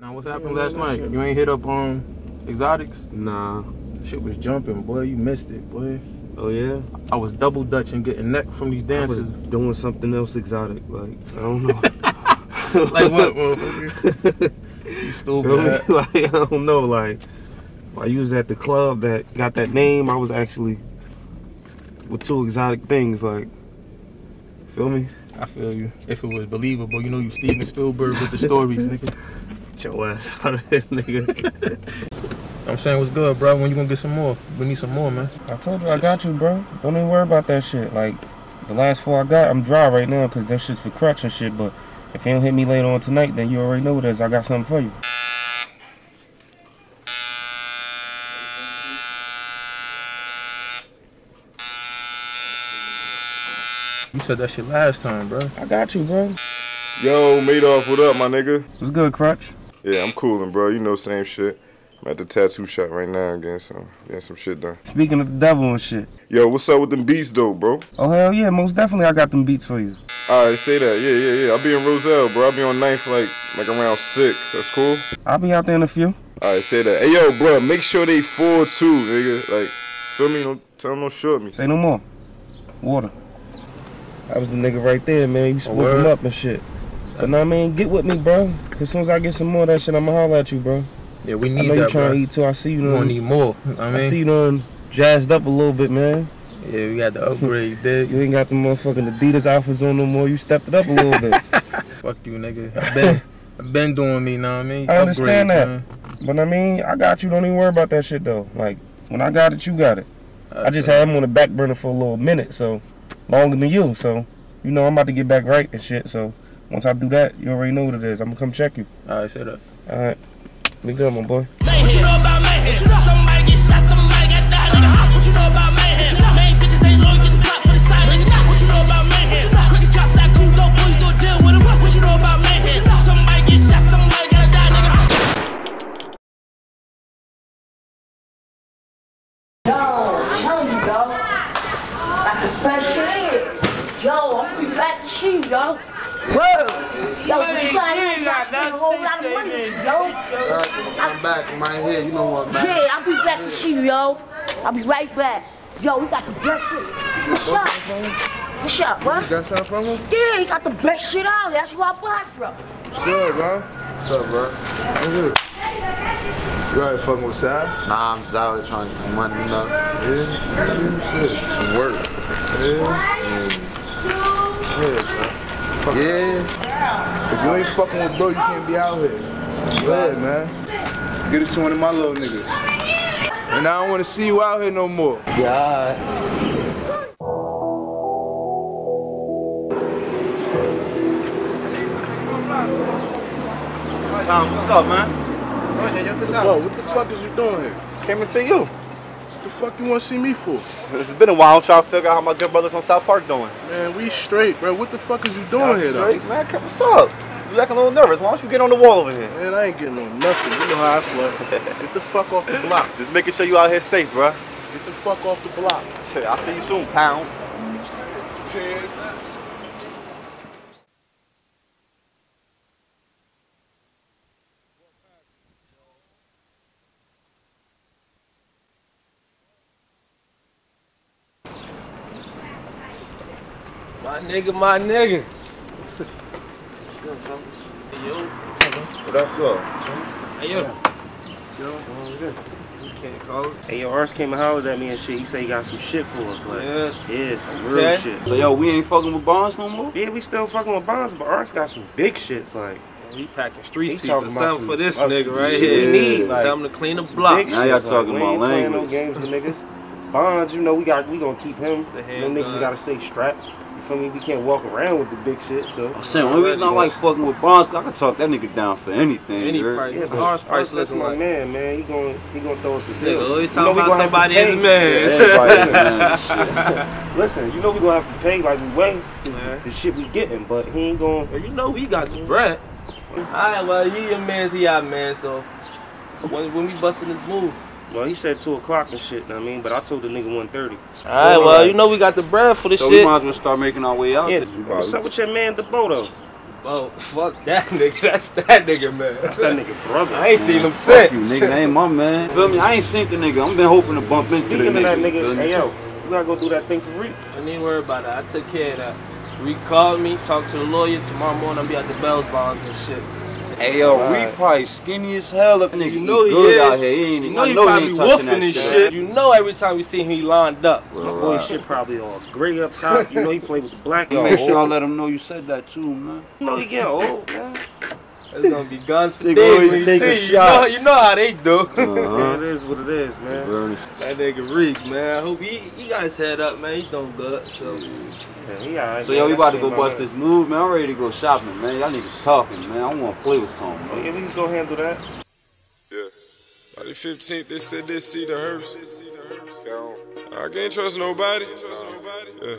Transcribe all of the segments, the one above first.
Now, what's happened last night? You ain't hit up on exotics? Nah. Shit was jumping, boy. You missed it, boy. Oh yeah? I was double dutching, getting neck from these I was dancers. doing something else exotic. Like I don't know. like what, motherfucker? You stupid. like I don't know. Like I you was at the club that got that name, I was actually with two exotic things. Like feel me? I feel you. If it was believable, you know you Steven Spielberg with the stories, nigga. Get your ass out of here, nigga. I'm saying what's good, bro. When you gonna get some more? We need some more, man. I told you I got you, bro. Don't even worry about that shit. Like the last four I got, I'm dry right now because that shit's for crutch and shit. But if you don't hit me later on tonight, then you already know what it is. I got something for you. You said that shit last time, bro. I got you, bro. Yo, Madoff, what up, my nigga? What's good, crutch? Yeah, I'm coolin', bro. You know, same shit. I'm at the tattoo shop right now getting some, getting some shit done. Speaking of the devil and shit. Yo, what's up with them beats, though, bro? Oh hell yeah, most definitely I got them beats for you. All right, say that. Yeah, yeah, yeah. I'll be in Roselle, bro. I'll be on ninth, like, like around six. That's cool. I'll be out there in a few. All right, say that. Hey, yo, bro, make sure they full too, nigga. Like, feel me? Don't tell them don't short me. Say no more. Water. That was the nigga right there, man. You oh, split him up and shit. But I mean? get with me, bro. Cause as soon as I get some more of that shit, I'ma holler at you, bro. Yeah, we need I know you that, trying bro. to eat too. I see you gonna need more. I mean, I see you done jazzed up a little bit, man. yeah, we got the upgrade, dig. You ain't got the motherfucking Adidas outfits on no more. You stepped it up a little bit. Fuck you, nigga. I been, I been doing me, you know what I mean? I understand that. man. But I mean, I got you. Don't even worry about that shit though. Like when I got it, you got it. I just had him on the back burner for a little minute, so longer than you. So you know I'm about to get back right and shit. So once I do that, you already know what it is. I'm gonna come check you. Alright, say that. All right, be good, my boy. What you know about mayhem? Somebody get shot, somebody got died. What you know about mayhem? Back from my head. You know what, man? Yeah, I'll be back to see you, yo. I'll be right back. Yo, we got the best shit. What's up? What's up, bro? Got something from him? Yeah, he got the best shit out. That's what I bought, bro. What's good, bro? What's up, bro? What's good? You already fucking with Sal? Nah, I'm just out here trying to get money, you know? Yeah? yeah shit. Some work. Yeah? Yeah, Yeah. If you ain't fucking with bro, you can't be out here. Go ahead, man. Get it to one of my little niggas. And I don't want to see you out here no more. Yeah, what's up, man? Bro, what the fuck is you doing here? Came to see you. What the fuck you want to see me for? It's been a while. I'm trying to figure out how my good brothers on South Park doing. Man, we straight, bro. What the fuck is you doing Y'all here, straight, though? man. What's up? You acting a little nervous. Why don't you get on the wall over here? Man, I ain't getting on nothing. You know how I play. Get the fuck off the block. Just making sure you out here safe, bruh. Get the fuck off the block. I'll see you soon, pounds. My nigga, my nigga. What up, go? Hey, yo. yo, Hey, yo, Ars came and hollered at me and shit. He said he got some shit for us. Like, Yeah. yeah, some real Okay. shit. So yo, we ain't fucking with Bonds no more. Yeah, we still fucking with Bonds, but Ars got some big shits. Like, He packing street He sweep talking or about something for this nigga right here. we need, like, something to clean the block. Now y'all talking like, about language. No games with niggas. Bonds, you know, we got we gonna keep him. The niggas gotta stay strapped. You feel me? We can't walk around with the big shit. So. I'm saying, only reason I like fucking with Bonds, 'cause I can talk that nigga down for anything. Any you heard? price. Yeah, What's but price Ars, that's looking my like? man, man. He gonna he gonna throw us a Nigga deal. always You talking about gonna have to somebody pay. as a man. Everybody man, Listen, you know we gonna have to pay like we weigh is the, the shit we getting, but he ain't gonna. Well, you know we got the bread. Alright, well, he your man, he our man, so when, when we busting this move. Well, he said two o'clock and shit. I mean, but I told the nigga one thirty. Alright, well, you know we got the bread for the shit. So we might as well start making our way out Yeah, there. what's up with your man the DeBoto? Oh, fuck that nigga. That's that nigga, man. That's that nigga brother. I ain't seen him Fuck since. you, nigga. That ain't my man. Feel me? I ain't seen the nigga. I'm been hoping to bump into the Speaking of nigga. that nigga, hey yo, you gotta go do that thing for Reek. I need to worry about that. I took care of that. Reek called me, talked to the lawyer. Tomorrow morning I'll be at the Bells bonds and shit. Hey yo, Right. we probably skinny as hell. Look, nigga, You know he good is. out here. He ain't, You know he know probably he ain't woofing and shit. shit. You know every time we see him he lined up. My boy shit probably all gray up top. You know he played with the black. Make sure I let him know you said that too, man. You know he getting old, man. It's gonna be guns for Nigga days when you take a see. You know, you know how they do. Uh-huh. it is what it is, man. that nigga Reek, man. I hope he, he got his head up, man. He doing good. So Yeah, he alright, So yo, we man. about to go bust this move, man. I'm ready to go shopping, man. Y'all niggas talking, man. I want to play with something, man. man. Yeah, we can go handle that. Yeah. By the 15th, they said they see the hearse. I can't trust nobody. Yeah.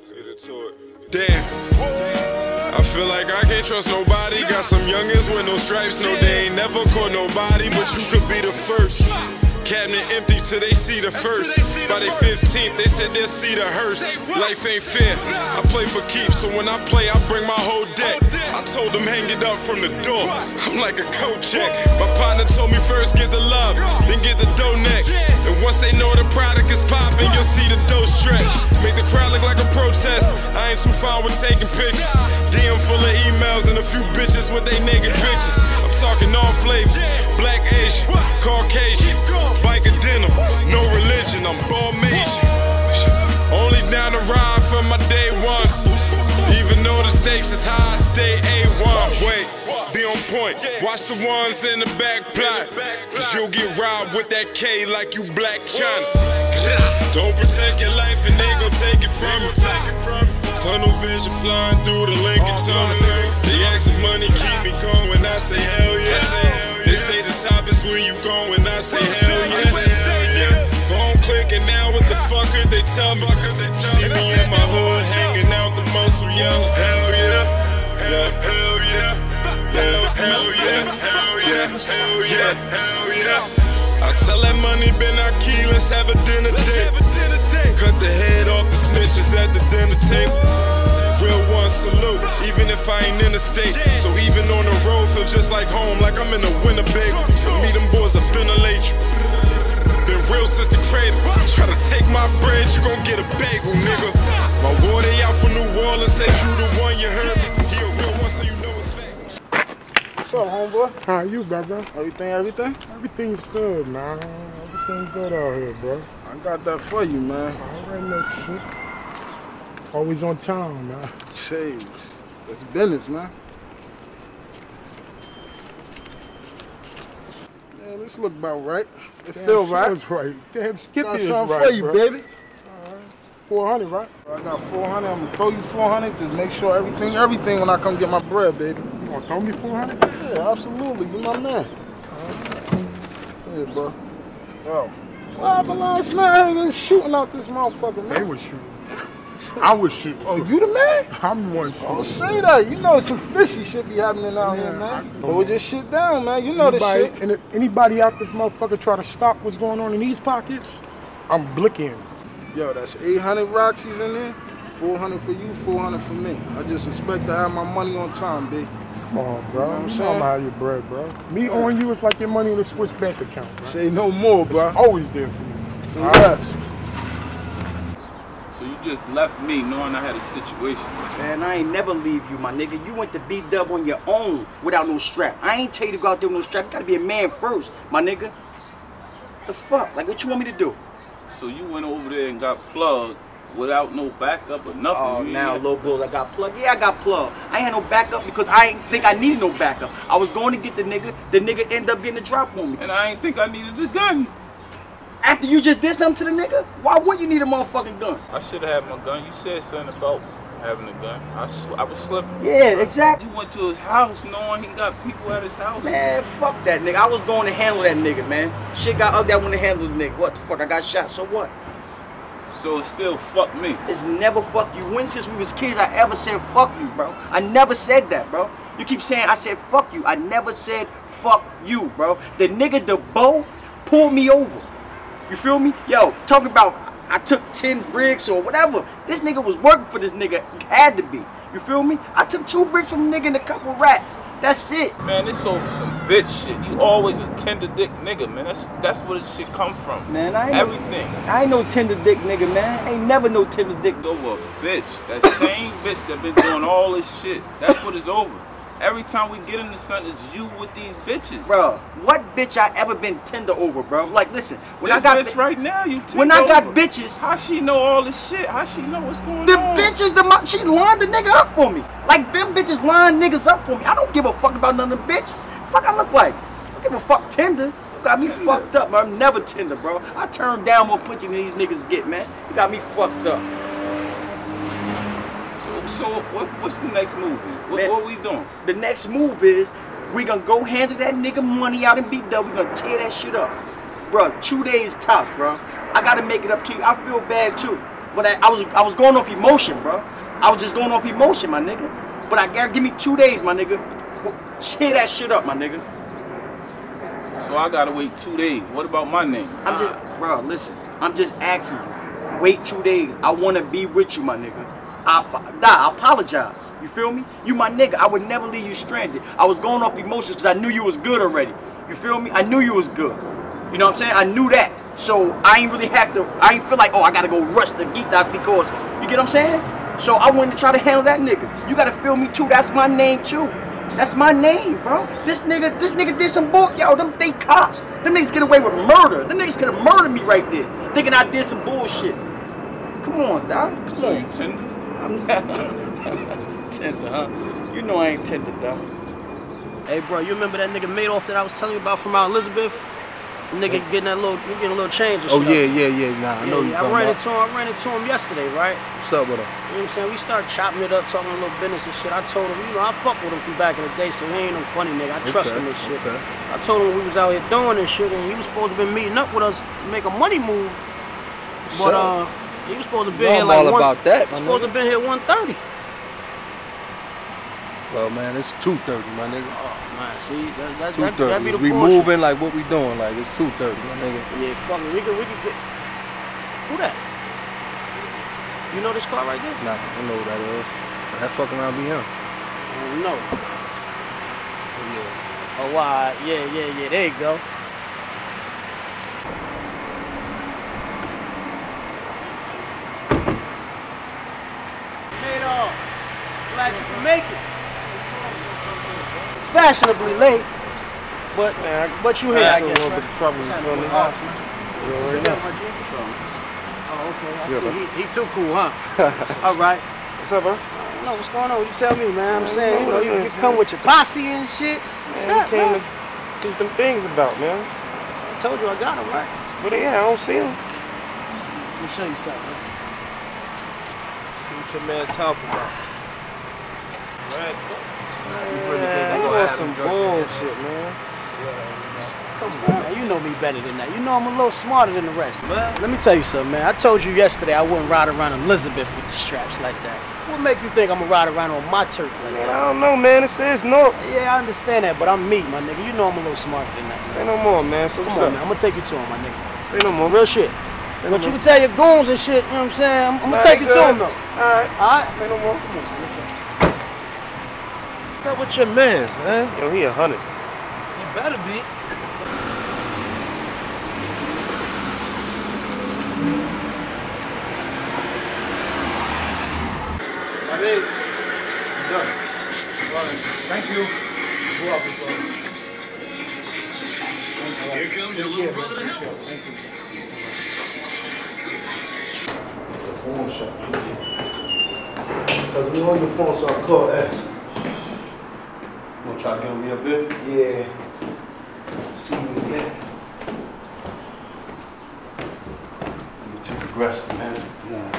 Let's get into it. Damn. I feel like I can't trust nobody. Got some youngins with no stripes. No, they ain't never caught nobody, but you could be the first. Cabinet empty till they see the first. By the 15th, they said they'll see the hearse. Life ain't fair. I play for keeps, so when I play, I bring my whole deck. I told them hang it up from the door. I'm like a coat check. My partner told me first get the love, then get the dough next. And once they know the product is popping, you'll see the dough stretch. Make the crowd look like a protest. I ain't too fine with taking pictures. DM full of emails and a few bitches with they naked pictures. I'm talking all flavors. Black Asian, Caucasian, biker denim, no religion, I'm born Balmasian. Only down to ride for my day ones. Even though the stakes is high, I stay A1. Wait, be on point. Watch the ones in the back plot. Cause you'll get robbed with that K like you Blac Chyna. Don't protect your life and they gon' take it from you. Tunnel vision flying through the Lincoln Tunnel. They asking money, keep me going. I say hell. Where you going. I say hell yeah. yeah. Phone clicking now, what the fuck could they tell me? See me in my hood hanging out the muscle yelling. Hell yeah. Yeah, hell yeah. Hell, hell yeah. Hell yeah. Hell yeah. Hell yeah. I tell that money been our key, let's have a dinner date. Cut the head off the snitches at the dinner table. Real one salute, even if I ain't in the state. So even on the road, feel just like home, like I'm in a Winnebago. For me, them boys have been a late. Been real since the cradle. Try to take my bread, you gon' get a bagel, nigga. My war, they out from New Orleans, said you the one you heard. He a real one, so you know it's facts. What's up, homeboy? How you, brother? Everything, everything? Everything's good, man. Everything's good out here, bro. I got that for you, man. Alright, no shit. Always on time, man. Jeez. That's business, man. Man, this look about right. It Damn feel sure right. it's right. Damn Skippy is something right, for you, bro. baby. 400, right? I got 400. I'm gonna throw you 400. Just make sure everything, everything when I come get my bread, baby. You gonna throw me 400? Yeah, absolutely. You my man. Yeah, bro. Yo. What happened last night? They was shooting out this motherfucker, man. They were shooting. I was shooting. Oh, you the man? I'm the one shooting. Don't say that. You know some fishy shit be happening out here, man. Hold this shit down, man. You know this shit. And anybody out this motherfucker try to stop what's going on in these pockets, I'm blicking. Yo, that's 800 Roxy's in there. 400 for you, 400 for me. I just expect to have my money on time, B. Come on, bro. You know I'm saying? know how your bread, bro. Me owing you is like your money in a Swiss bank account, bro. Say no more, bro. Always there for you. Less. You just left me knowing I had a situation. Man, I ain't never leave you, my nigga. You went to B Dub on your own without no strap. I ain't tell you to go out there with no strap. You gotta be a man first, my nigga. The fuck? Like, what you want me to do? So you went over there and got plugged without no backup or nothing. Oh, You now, low blows, I got plugged. Yeah, I got plugged. I ain't had no backup because I ain't think I needed no backup. I was going to get the nigga. The nigga ended up getting the drop on me. And I ain't think I needed the gun. After you just did something to the nigga? Why would you need a motherfucking gun? I should have had my gun. You said something about having a gun. I, sl- I was slipping. Yeah, exactly. You went to his house knowing he got people at his house. Man, fuck that nigga. I was going to handle that nigga, man. Shit got ugly. I want to handle the nigga. What the fuck? I got shot. So what? So it still fuck me. It's never fuck you. When since we was kids I ever said fuck you, bro? I never said that, bro. You keep saying I said fuck you. I never said fuck you, bro. The nigga the bow pulled me over. You feel me? Yo, talk about I took 10 bricks or whatever. This nigga was working for this nigga. Had to be. You feel me? I took two bricks from nigga and a couple rats. That's it. Man, it's over some bitch shit. You always a tender dick nigga, man. That's that's where this shit come from. Man, I ain't Everything. I ain't no tender dick nigga, man. I Ain't never no tender dick. Over a bitch. That same bitch that been doing all this shit. That's what it's over. Every time we get in the sun, it's you with these bitches. Bro, what bitch I ever been tender over, bro? Like, listen, when this I got bitch right now, you when tender I got bitches, how she know all this shit? How she know what's going The on? The bitches, the mo- she lined the nigga up for me. Like them bitches line niggas up for me. I don't give a fuck about none of the bitches. Fuck I look like. I don't give a fuck tender. You got me fucked up, man. I'm never tender, bro. I turn down more pussy than these niggas get, man. You got me fucked up. So, what, what's the next move? What, Man. what we doing? The next move is we gonna go handle that nigga money out in beat dub. We gonna tear that shit up, bro. Two days tough, bro. I gotta make it up to you. I feel bad too, but I, I was I was going off emotion, bro. I was just going off emotion, my nigga. But I gotta give me two days, my nigga. Tear that shit up, my nigga. So I gotta wait two days. What about my name? I'm just, bro. Listen, I'm just asking you. Wait two days. I wanna be with you, my nigga. I, die, I apologize. You feel me? You my nigga. I would never leave you stranded. I was going off emotions because I knew you was good already. You feel me? I knew you was good. You know what I'm saying? I knew that. So I ain't really have to, I ain't feel like, oh, I gotta go rush the geek out because, you get what I'm saying? So I wanted to try to handle that nigga. You gotta feel me too. That's my name too. That's my name, bro. This nigga, this nigga did some bull. Yo, them they cops. Them niggas get away with murder. Them niggas could have murdered me right there, thinking I did some bullshit. Come on, dog. Come So on. You? I'm not tender, huh? You know I ain't tender, dog. Hey, bro, you remember that nigga Madoff that I was telling you about from Mount Elizabeth? Nigga getting that little, he getting a little change and Oh shit. yeah, yeah, yeah. Nah, I know you I ran about. into him. I ran into him yesterday, right? What's up with him? You know what I'm saying? We started chopping it up, talking a little business and shit. I told him, you know, I fuck with him from back in the day, so he ain't no funny nigga. I trust him and shit. okay. I told him we was out here doing this shit, and he was supposed to be meeting up with us to make a money move. But uh, he was supposed to be here I'm like all one, about that, my supposed to nigga. be here 1:30. Well, man, it's two thirty, my nigga. Oh man, see, that that, Two that, that thirty. be the We bullshit. moving like what we doing? Like it's two thirty, my nigga. Yeah, fuck it. We could, we could get. Who that? You know this car right there? Nah, I know who that is. That fucking around be him. No. Yeah. Oh, wow. Yeah, yeah, yeah. There you go. Madoff. Glad you can make it. Fashionably late, but but you here. I Had a little right? bit of trouble, you feel me? Oh, You already know. Oh, okay. I Yeah, see. He, he too cool, huh? All right. What's up, bro? No, what's going on? You tell me, man. I'm saying, you know, you, you come with your posse and shit. What's Man, up, came man? to see what them things about, man. I told you I got him, right? But yeah, I don't see him. Let me show you something. See what your man talking about. Right. Man, you some bullshit, man. Come on, man. You know me better than that. You know I'm a little smarter than the rest. Man. Let me tell you something, man. I told you yesterday I wouldn't ride around Elizabeth with the straps like that. What make you think I'm gonna ride around on my turf like Man, that? I don't know, man. It says no. Yeah, I understand that, but I'm me, my nigga. You know I'm a little smarter than that. Say no more, man. So Come what's on, up? man. I'm gonna take you to him, my nigga. Say no more. Real shit. Say no you more. can tell your goons and shit, you know what I'm saying? I'm, I'm gonna take you to him though. Alright. Alright? Say no more. Come on, let's go. What's up with your man, man? Yo, he a hundred. You better be. I mean, done. Thank you. Go up as. Here comes your little brother to help. Thank you. It's a phone shop. Because we on your phone, so I call X. You gonna try to get me up there? Yeah. See me again. You too aggressive, man. Nah.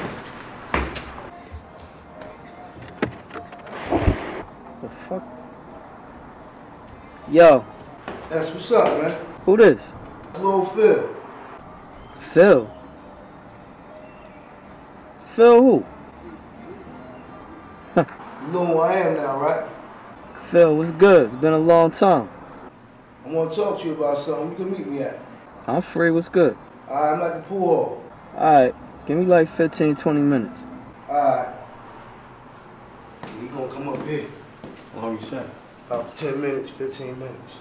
The fuck? Yo, That's what's up, man. who this? Lil Phil. Phil. Phil who? You know who I am now, right? Phil, what's good? It's been a long time. I want to talk to you about something. You can meet me at. I'm free, what's good? Alright, I'm at the pool hall. Alright, give me like 15, 20 minutes. Alright. Here you gonna come up here. How long you say? About 10 minutes, 15 minutes.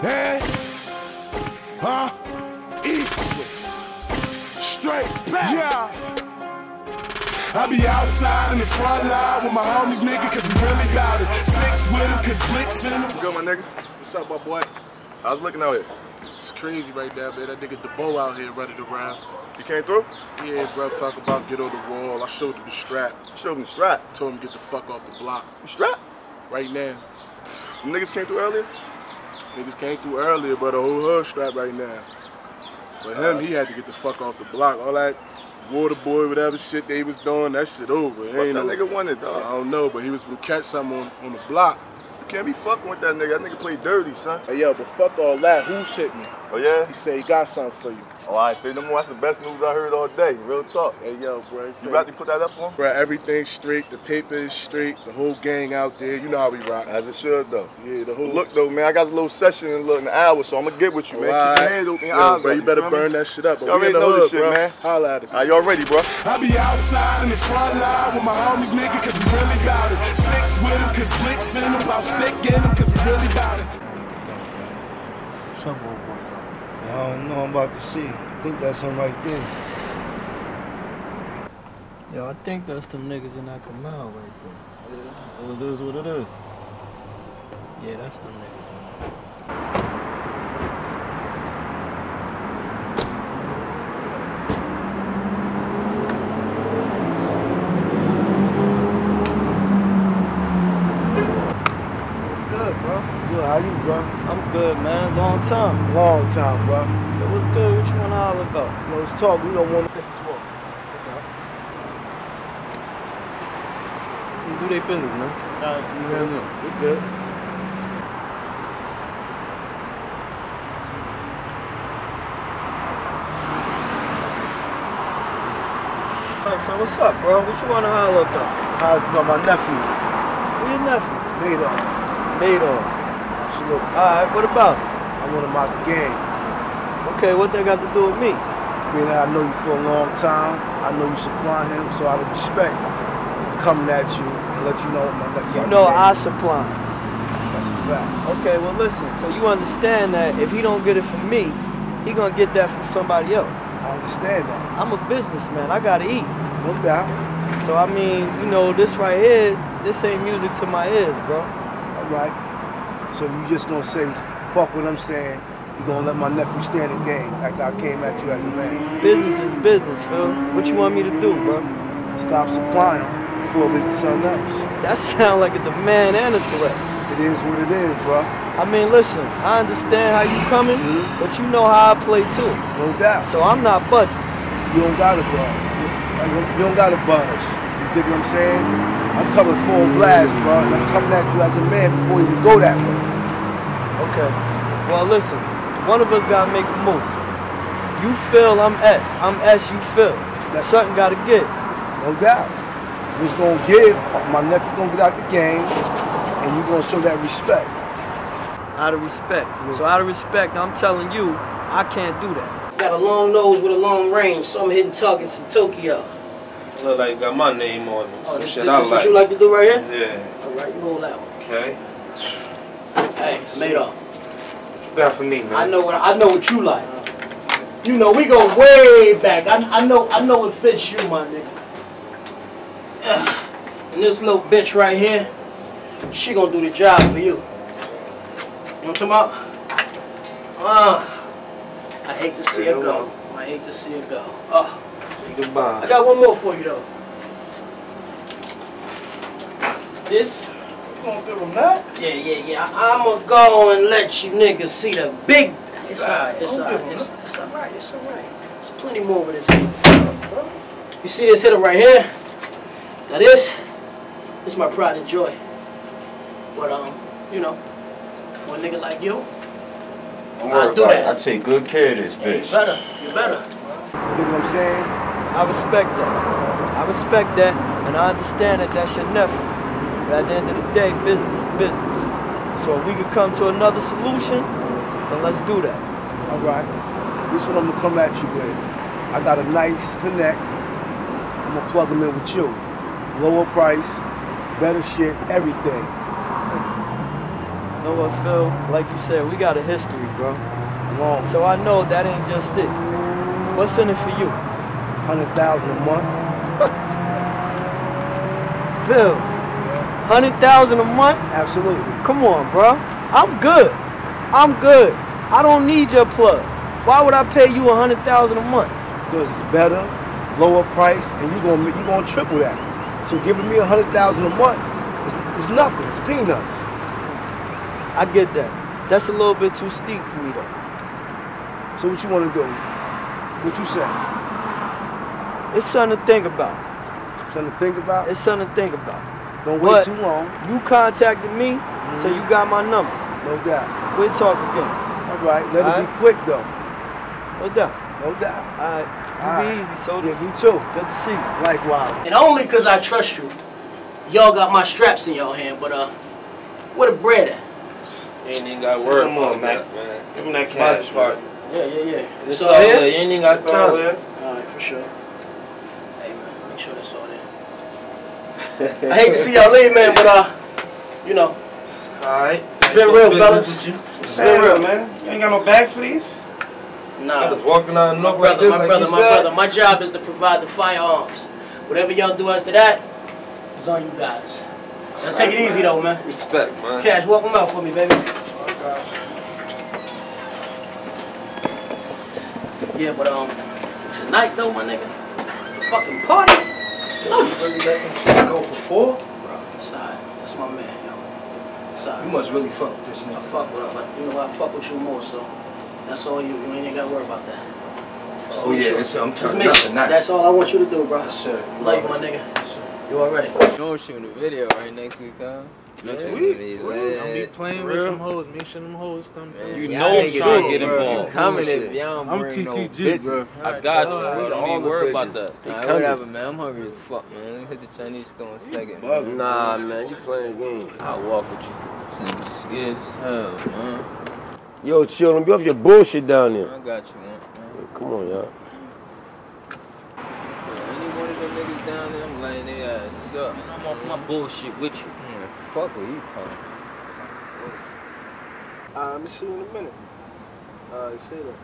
Hey, huh? Straight back. Yeah. I be outside in the front line with my homies, nigga, cause we really bout it. Sticks with them, cause slicks in them. Good, my nigga. What's up, my boy? I was looking out here? It's crazy right now, man. That nigga the DeBo out here running around. You came through? Yeah, bro. Talk about get on the wall. I showed him the strap. Showed him the strap? Told him get the fuck off the block. The strap? Right now. Them niggas came through earlier? Niggas came through earlier, but the whole hood strapped right now. But him, he had to get the fuck off the block. All that water boy, whatever shit they was doing, that shit over. Fuck that nigga wanted, dog. I don't know, but he was gonna catch something on, on the block. You can't be fucking with that nigga. That nigga play dirty, son. Hey, yo, but fuck all that. Who's hit me? Oh, yeah? He said he got something for you. Oh, I say no more. That's the best news I heard all day. Real talk. Hey, yo, bro. You about to put that up for him? Bro, everything's straight. The paper is straight. The whole gang out there. You know how we rock. As it should, though. Yeah, the whole. Look, though, man, I got a little session in a in an hour, so I'm gonna get with you, man. Alright. Keep your hands open, your Yo, eyes bro, you better feel me? burn that shit up. But You we in already know hood, this shit, bro. man. Holla at us. Are y'all ready, bro? I be outside in the front line with my homies, nigga, cause we really bout it. Sticks with them, cause slicks in them, about stick in them, cause we really bout it. What's up, old boy? I don't know. I'm about to see. I think that's him right there. Yo, I think that's them niggas in that canal right there. Well, it is what it is. Yeah, that's them niggas. What's good, bro? Good. How you, bro? I'm good, man. Long time. Long time, bro. So what's good? What you wanna holler about? You know, let's talk. We don't want to take this walk. Do their business, man. All right, you hear me? We good. So what's up, bro? What you wanna holler about? How about my nephew? Who your nephew? Madoff. Madoff. Absolutely. Alright, what about? I want him out the game. Okay, what they got to do with me? Being that I know you for a long time, I know you supply him, so out of respect, I'm coming at you and let you know my nephew. You know I supply. That's a fact. Okay, well listen, so you understand that if he don't get it from me, he gonna get that from somebody else. I understand that. I'm a businessman, I gotta eat. No doubt. So I mean, you know, this right here, this ain't music to my ears, bro. All right. So you just gonna say, fuck what I'm saying. You gonna let my nephew stand in game like I came at you as a man. Business is business, Phil. What you want me to do, bro? Stop supplying before it leads to something else. That sound like a demand and a threat. It is what it is, bro. I mean, listen, I understand how you coming, mm-hmm. but you know how I play too. No doubt. So I'm not budging. You don't gotta. Like, You don't gotta buzz. You dig what I'm saying? I'm coming full blast, bro. And I'm coming at you as a man before you even go that way. Okay. Well, listen, one of us gotta make a move. You feel I'm S. I'm S. You feel. Something gotta get. No doubt. What's gonna give? My nephew gonna get out the game, and you gonna show that respect. Out of respect. So out of respect, I'm telling you, I can't do that. Got a long nose with a long range, so I'm hitting targets in Tokyo. Look like got my name on it. Oh, Some this, shit this I what like. you like to do right here? Yeah. All right, you roll that one. Okay. Hey, Madoff. What you got for me, man? I know what I know what you like. You know we go way back. I, I know I know it fits you, my nigga. And this little bitch right here, she gonna do the job for you. You know what I'm talking about? Uh, I hate to see her go. I hate to see her go. Oh, Say goodbye. I got one more for you though. This. You gonna give him that? Yeah, yeah, yeah. I'ma go and let you niggas see the big. It's alright. It's alright. It's, it's alright. It's alright. There's plenty more of this. You see this hitter right here? Now this, this is my pride and joy. But um, you know, for a nigga like you, I'll do that. I take good care of this you bitch. better. You better. You know what I'm saying? I respect that. I respect that, and I understand that that's your nephew. But at the end of the day, business is business. So if we could come to another solution, then let's do that. All right. this is what I'm gonna come at you with. I got a nice connect. I'm gonna plug them in with you. Lower price, better shit, everything. know what, Phil? Like you said, we got a history, bro. Long. So I know that ain't just it. What's in it for you? Hundred thousand a month. Phil, hundred thousand a month? Absolutely. Come on, bro. I'm good. I'm good. I don't need your plug. Why would I pay you a hundred thousand a month? Because it's better, lower price, and you're gonna you gonna triple that. So giving me a hundred thousand a month is, is nothing. It's peanuts. I get that. That's a little bit too steep for me though. So what you wanna do? What you say? It's something to think about. Something to think about? It's something to think about. Don't wait But too long. You contacted me, so you got my number. No doubt. We'll talk again. All right. Let it Alright? be quick though. No doubt. No doubt. All right. You All be right. easy, so Yeah, you too. Good to see you. Likewise. And only because I trust you, y'all got my straps in y'all hand, but uh, where the bread at? You ain't even got word worry Come on, about Mac. that, man. Give him that cash, part. Yeah, yeah, yeah. It's all all here? there. You ain't even got to It's all count it. Alright, for sure. Hey man, make sure that's all there. I hate to see y'all leave, man, but uh, you know, Alright. it's been real, fellas. It's been real. man. You ain't got no bags for these? Nah, Just walking out and my look like brother, this, my like brother, my said. brother. My job is to provide the firearms. Whatever y'all do after that is on you guys. Now take it easy though, man. Respect, man. Cash, walk them out for me, baby. Yeah, but um, tonight though, my nigga, fucking party. No, you really let them shit go for four? Bro, that's alright. That's my man, yo. That's alright. You must really fuck with this I fuck with him, but you know I fuck with you more, so that's all you. You ain't gotta worry about that. Just Oh yeah, sure- it's, I'm turning up tonight. That's all I want you to do, bro. Yes, sir. You Love you, my already- nigga. You already? You know we're shooting a video right next week, huh? Next Yeah, week? be Don't be playing For with real? them hoes. Make sure them hoes come Man. You know I'm trying to get involved. You coming if y'all don't I'm bring no TTG, bitches. bro. I got you, bro. right, Don't all even worry about that. Alright, whatever, man. I'm hungry as fuck, man. Let me hit the Chinese store in a second. man. Nah, man, you playing games. I'll walk with you. Shit, Scared as hell, man. Yo, chill, don't be off your bullshit down there. I got you, man. Come on, y'all. Any one of them niggas down there, I'm laying their ass up. I'm off my bullshit with you. Man, fuck where you come. Uh, let me see you in a minute. Uh, say that.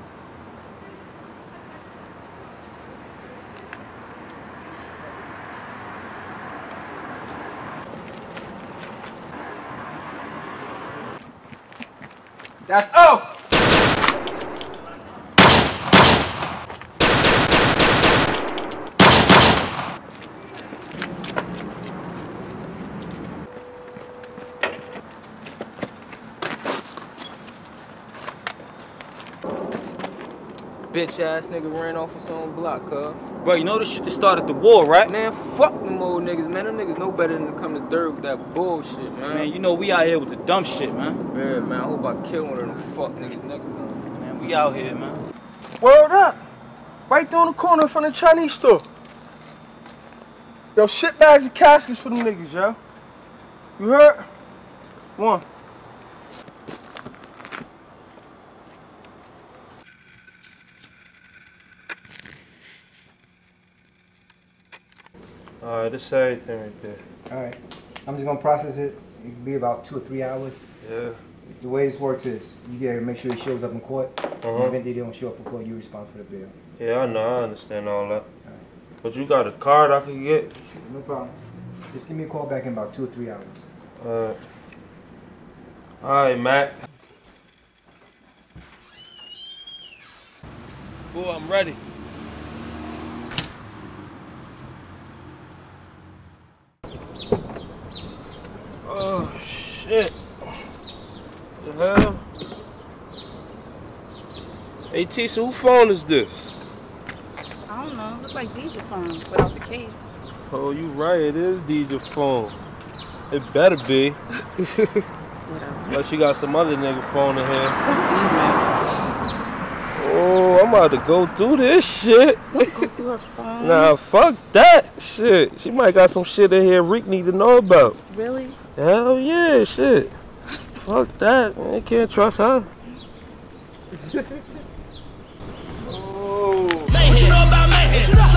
That's oh! Bitch ass nigga ran off his own block, cuz. Bro, you know this shit that started the war, right? Man, fuck them old niggas, man. Them niggas know better than to come to dirt with that bullshit, man. Man, you know we out here with the dumb shit, man. Yeah, man, I hope I kill one of them fuck niggas next time. Man, we out here, man. Word up. Right there on the corner from the Chinese store. Yo, shit bags and caskets for them niggas, yo. You heard? One. Alright, this everything right there. All right. I'm just gonna process it. It could be about two or three hours. Yeah. The way this works is you gotta make sure he shows up in court. Uh-huh. And if they don't show up in court, you're responsible for the bill. Yeah, I know, I understand all that. But you got a card I can get? No problem. Just give me a call back in about two or three hours. Alright. Alright, Mac. Boy, I'm ready. Oh shit. The hell? Hey Tisa, who phone is this? I don't know. Look like Deja phone without the case. Oh, you right, it is DJ phone. It better be. Unless you got some other nigga phone in here. Oh, I'm about to go through this shit. Don't go through her phone. Nah, fuck that shit. She might got some shit in here Reek need to know about. Really? Hell yeah, shit. Fuck that, man. Can't trust her. hitting.